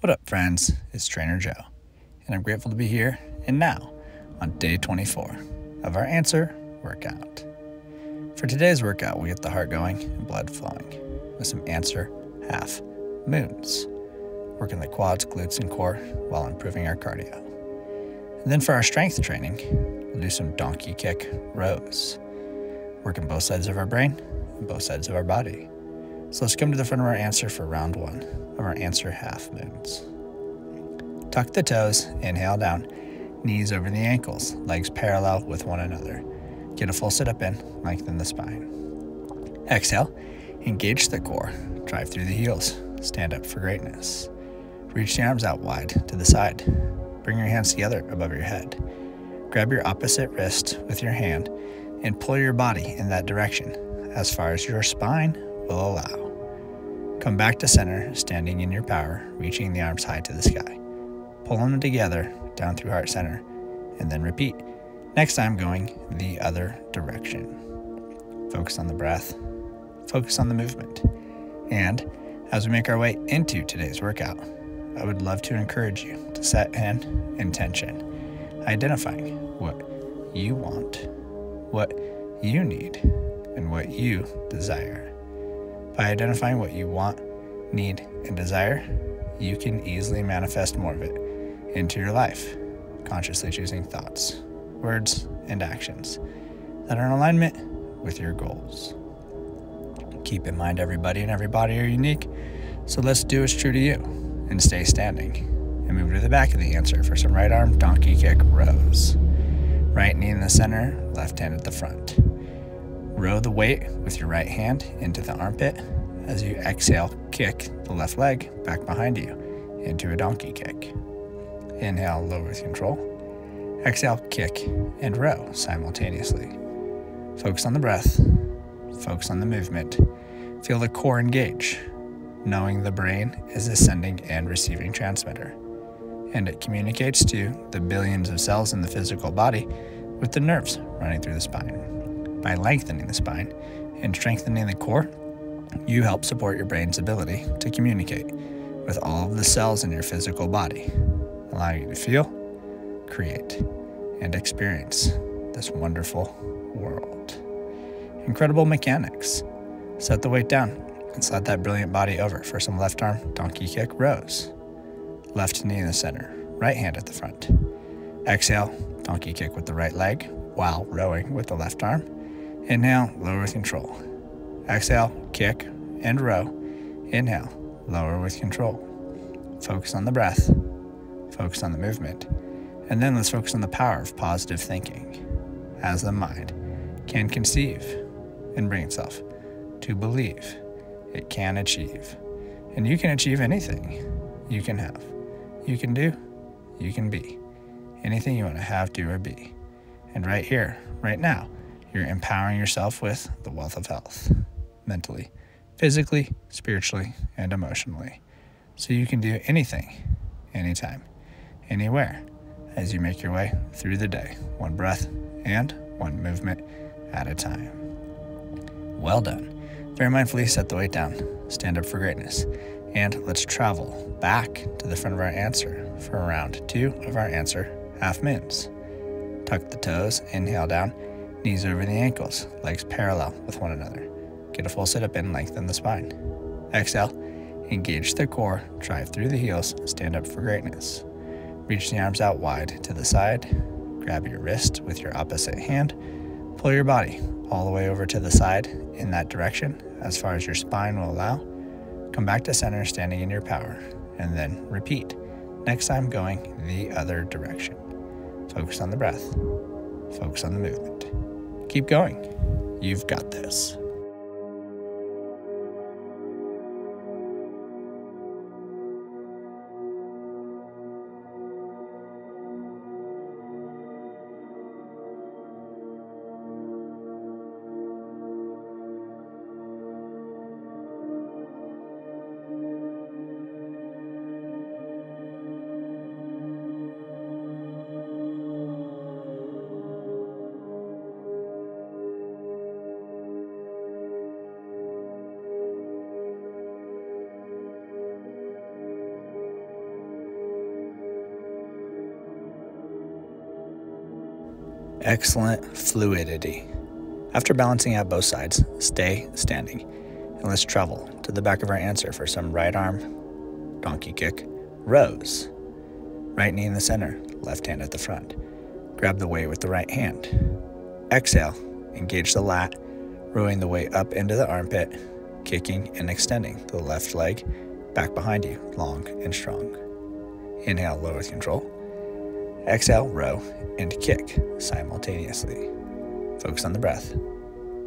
What up, friends? It's Trainer Joe, and I'm grateful to be here and now on day 24 of our answer workout. For today's workout, we get the heart going and blood flowing with some answer half moons, working the quads, glutes, and core while improving our cardio. And then for our strength training, we'll do some donkey kick rows, working both sides of our brain and both sides of our body. So let's come to the front of our answer for round one of our answer half moons. Tuck the toes, inhale down, knees over the ankles, legs parallel with one another. Get a full sit up in, lengthen the spine. Exhale, engage the core, drive through the heels, stand up for greatness. Reach the arms out wide to the side. Bring your hands together above your head. Grab your opposite wrist with your hand and pull your body in that direction as far as your spine will allow. Come back to center, standing in your power, reaching the arms high to the sky. Pull them together down through heart center, and then repeat. Next time, going the other direction. Focus on the breath, focus on the movement. And as we make our way into today's workout, I would love to encourage you to set an intention, identifying what you want, what you need, and what you desire. By identifying what you want, need, and desire, you can easily manifest more of it into your life, consciously choosing thoughts, words, and actions that are in alignment with your goals. Keep in mind, everybody and everybody are unique, so let's do what's true to you and stay standing. And move to the back of the answer for some right arm donkey kick rows. Right knee in the center, left hand at the front. Row the weight with your right hand into the armpit as you exhale, kick the left leg back behind you into a donkey kick. Inhale, lower with control. Exhale, kick and row simultaneously. Focus on the breath, focus on the movement. Feel the core engage, knowing the brain is a sending and receiving transmitter. And it communicates to the billions of cells in the physical body with the nerves running through the spine by lengthening the spine and strengthening the core, you help support your brain's ability to communicate with all of the cells in your physical body, allowing you to feel, create, and experience this wonderful world. Incredible mechanics. Set the weight down and slide that brilliant body over for some left arm donkey kick rows. Left knee in the center, right hand at the front. Exhale, donkey kick with the right leg while rowing with the left arm. Inhale, lower with control. Exhale, kick and row. Inhale, lower with control. Focus on the breath. Focus on the movement. And then let's focus on the power of positive thinking as the mind can conceive and bring itself to believe it can achieve. And you can achieve anything you can have, you can do, you can be. Anything you want to have, do, or be. And right here, right now, you're empowering yourself with the wealth of health, mentally, physically, spiritually, and emotionally. So you can do anything, anytime, anywhere, as you make your way through the day, one breath and one movement at a time. Well done. Very mindfully set the weight down, stand up for greatness, and let's travel back to the front of our answer for round two of our answer half moons. Tuck the toes, inhale down Knees over the ankles, legs parallel with one another. Get a full sit up and lengthen the spine. Exhale, engage the core, drive through the heels, stand up for greatness. Reach the arms out wide to the side, grab your wrist with your opposite hand, pull your body all the way over to the side in that direction as far as your spine will allow. Come back to center, standing in your power, and then repeat. Next time, going the other direction. Focus on the breath, focus on the movement. Keep going. You've got this. Excellent fluidity. After balancing out both sides, stay standing and let's travel to the back of our answer for some right arm, donkey kick, rows. Right knee in the center, left hand at the front. Grab the weight with the right hand. Exhale, engage the lat, rowing the weight up into the armpit, kicking and extending the left leg back behind you, long and strong. Inhale, lower with control. Exhale, row and kick simultaneously. Focus on the breath.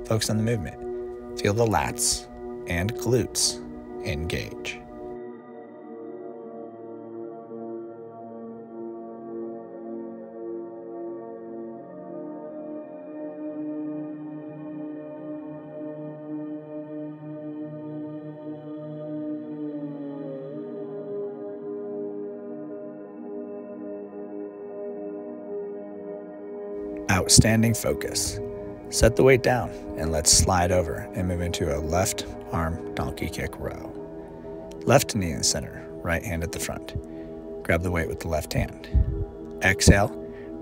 Focus on the movement. Feel the lats and glutes engage. Outstanding focus. Set the weight down and let's slide over and move into a left arm donkey kick row. Left knee in the center, right hand at the front. Grab the weight with the left hand. Exhale,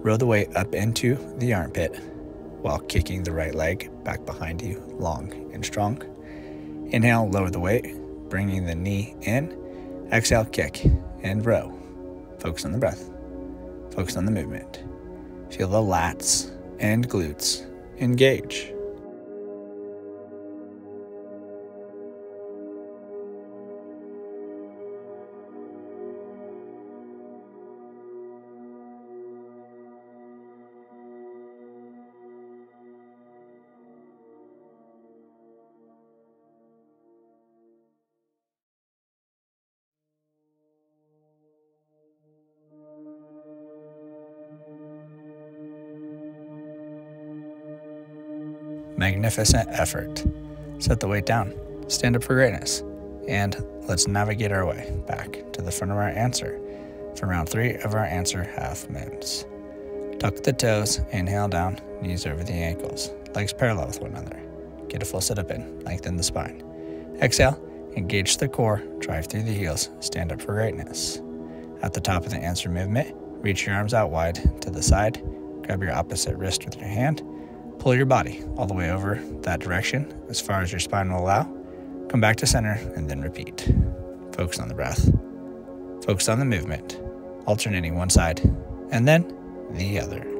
row the weight up into the armpit while kicking the right leg back behind you, long and strong. Inhale, lower the weight, bringing the knee in. Exhale, kick and row. Focus on the breath. Focus on the movement. Feel the lats and glutes engage. Magnificent effort. Set the weight down, stand up for greatness, and let's navigate our way back to the front of our answer for round three of our answer half moons. Tuck the toes, inhale down, knees over the ankles, legs parallel with one another. Get a full sit up in, lengthen the spine. Exhale, engage the core, drive through the heels, stand up for greatness. At the top of the answer movement, reach your arms out wide to the side, grab your opposite wrist with your hand, Pull your body all the way over that direction as far as your spine will allow. Come back to center and then repeat. Focus on the breath. Focus on the movement, alternating one side and then the other.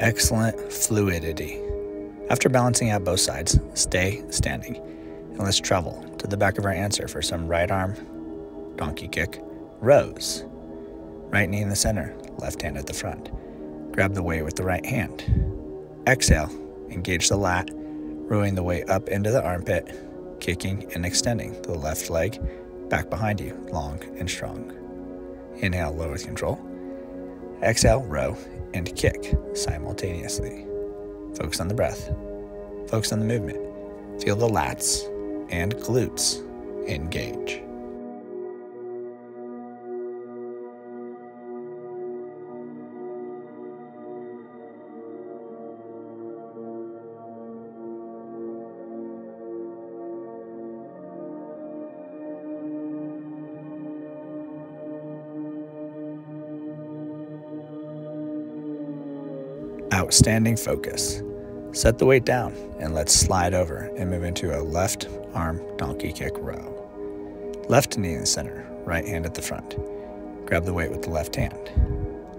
Excellent fluidity. After balancing out both sides, stay standing and let's travel to the back of our answer for some right arm, donkey kick, rows. Right knee in the center, left hand at the front. Grab the weight with the right hand. Exhale, engage the lat, rowing the weight up into the armpit, kicking and extending the left leg back behind you, long and strong. Inhale, lower with control. Exhale, row and kick simultaneously. Focus on the breath. Focus on the movement. Feel the lats and glutes engage. Outstanding focus. Set the weight down and let's slide over and move into a left arm donkey kick row. Left knee in the center, right hand at the front. Grab the weight with the left hand.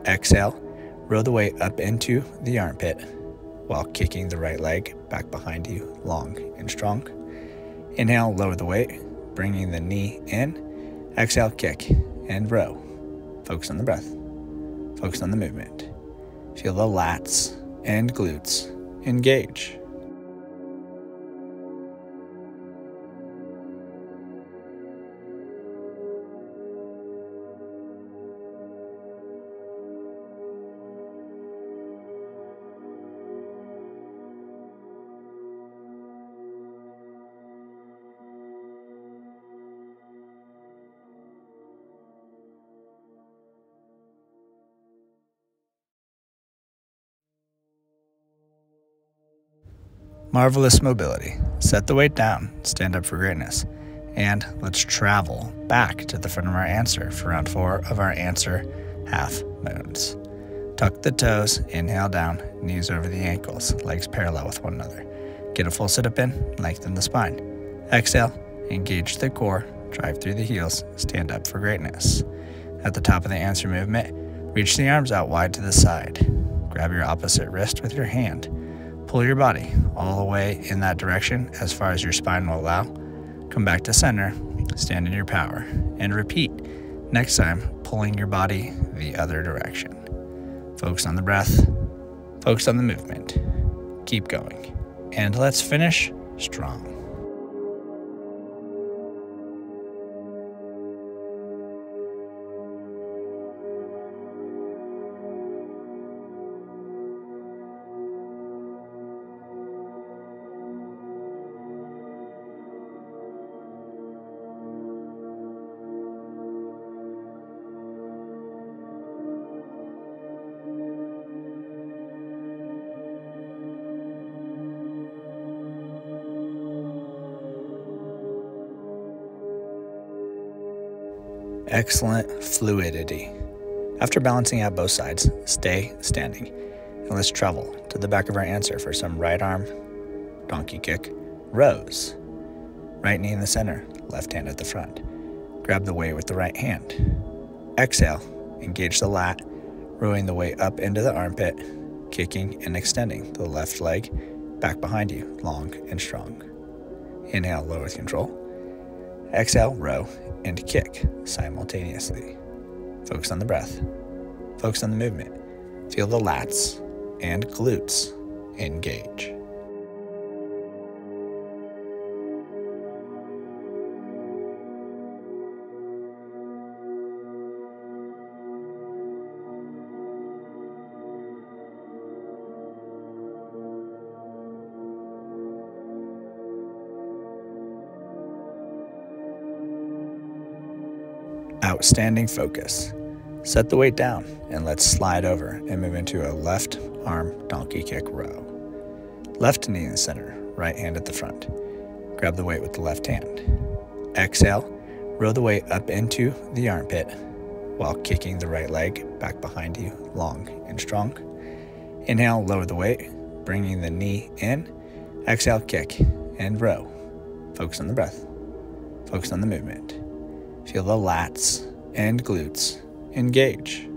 Exhale, row the weight up into the armpit while kicking the right leg back behind you, long and strong. Inhale, lower the weight, bringing the knee in. Exhale, kick and row. Focus on the breath. Focus on the movement. Feel the lats and glutes engage. Marvelous mobility. Set the weight down. Stand up for greatness. And let's travel back to the front of our answer for round four of our answer half moons. Tuck the toes, inhale down, knees over the ankles, legs parallel with one another. Get a full sit up in, lengthen the spine. Exhale, engage the core, drive through the heels, stand up for greatness. At the top of the answer movement, reach the arms out wide to the side. Grab your opposite wrist with your hand. Pull your body all the way in that direction as far as your spine will allow. Come back to center, stand in your power, and repeat. Next time, pulling your body the other direction. Focus on the breath, focus on the movement. Keep going. And let's finish strong. Excellent fluidity. After balancing out both sides, stay standing. And let's travel to the back of our answer for some right arm, donkey kick, rows. Right knee in the center, left hand at the front. Grab the weight with the right hand. Exhale, engage the lat, rowing the weight up into the armpit, kicking and extending the left leg back behind you, long and strong. Inhale, lower with control. Exhale, row, and kick simultaneously. Focus on the breath. Focus on the movement. Feel the lats and glutes engage. Outstanding focus. Set the weight down and let's slide over and move into a left arm donkey kick row. Left knee in the center, right hand at the front. Grab the weight with the left hand. Exhale, row the weight up into the armpit while kicking the right leg back behind you, long and strong. Inhale, lower the weight, bringing the knee in. Exhale, kick and row. Focus on the breath. Focus on the movement. Feel the lats and glutes engage.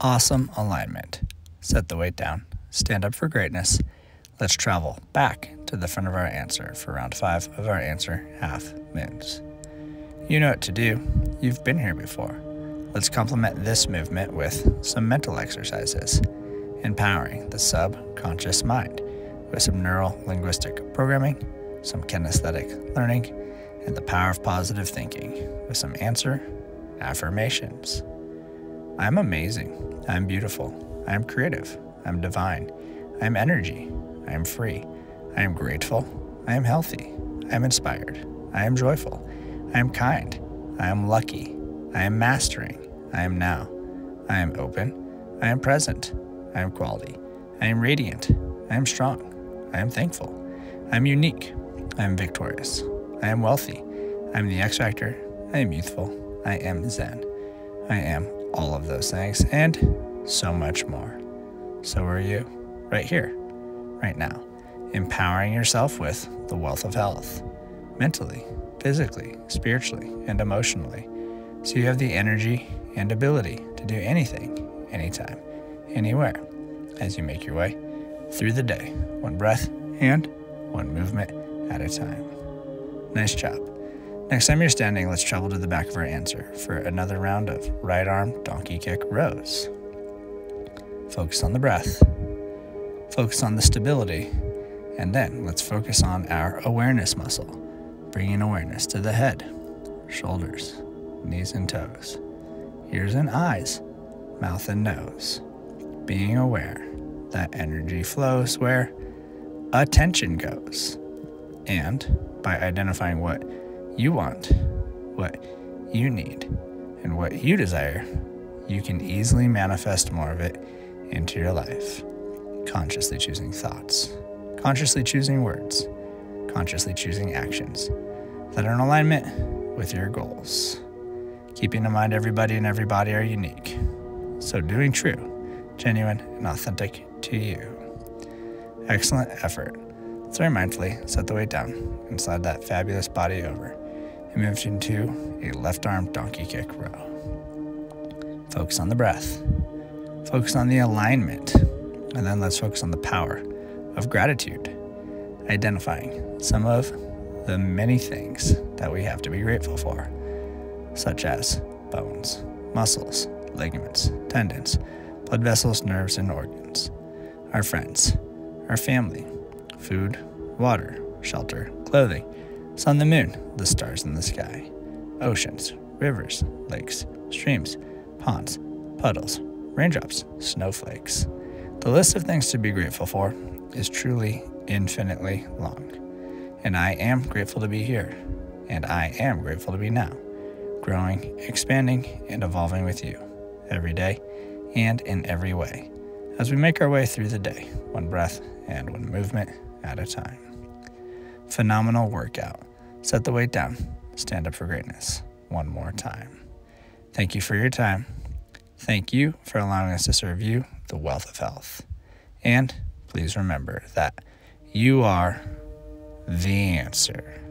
Awesome alignment. Set the weight down. Stand up for greatness. Let's travel back to the front of our answer for round five of our answer half moons. You know what to do. You've been here before. Let's complement this movement with some mental exercises, empowering the subconscious mind with some neural linguistic programming, some kinesthetic learning, and the power of positive thinking with some answer affirmations. I'm amazing. I'm beautiful. I'm creative. I'm divine. I'm energy. I am free. I am grateful. I am healthy. I am inspired. I am joyful. I am kind. I am lucky. I am mastering. I am now. I am open. I am present. I am quality. I am radiant. I am strong. I am thankful. I am unique. I am victorious. I am wealthy. I am the X Factor. I am youthful. I am Zen. I am all of those things, and so much more. So are you, right here, right now, empowering yourself with the wealth of health, mentally, physically, spiritually, and emotionally. So you have the energy and ability to do anything, anytime, anywhere, as you make your way through the day, one breath and one movement at a time. Nice job. Next time you're standing, let's travel to the back of our answer for another round of right arm donkey kick rows. Focus on the breath. Focus on the stability And then let's focus on our awareness muscle, bringing awareness to the head, shoulders, knees and toes, ears and eyes, mouth and nose. Being aware that energy flows where attention goes. And by identifying what you want, what you need, and what you desire, you can easily manifest more of it into your life. Consciously choosing thoughts, consciously choosing words, consciously choosing actions that are in alignment with your goals. Keeping in mind everybody and everybody are unique. So doing true, genuine, and authentic to you. Excellent effort. Very mindfully set the weight down and slide that fabulous body over and move into a left arm donkey kick row. Focus on the breath. Focus on the alignment. And then let's focus on the power of gratitude, identifying some of the many things that we have to be grateful for, such as bones, muscles, ligaments, tendons, blood vessels, nerves, and organs, our friends, our family, food, water, shelter, clothing, sun, the moon, the stars in the sky, oceans, rivers, lakes, streams, ponds, puddles, raindrops, snowflakes. The list of things to be grateful for is truly infinitely long. And I am grateful to be here. And I am grateful to be now, growing, expanding, and evolving with you every day and in every way as we make our way through the day, one breath and one movement at a time. Phenomenal workout. Set the weight down. Stand up for greatness one more time. Thank you for your time. Thank you for allowing us to serve you the wealth of health. And please remember that you are the answer.